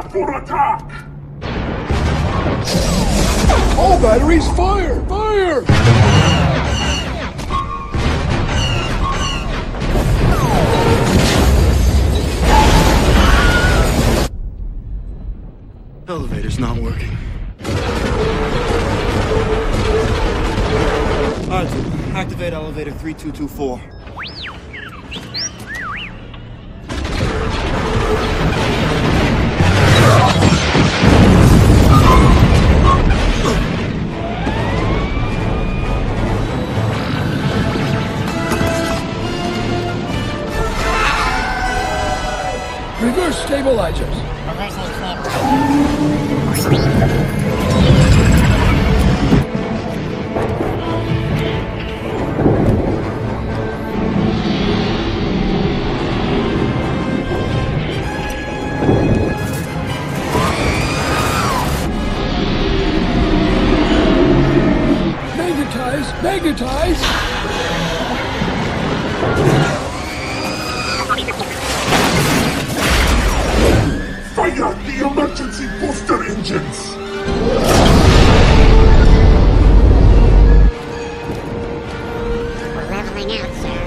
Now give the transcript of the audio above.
Prepare for attack! All batteries fire! Fire! Elevator's not working. R2, activate elevator 3224. Reverse stabilizers. Magnetize! Magnetize! booster engines! We're leveling out, sir.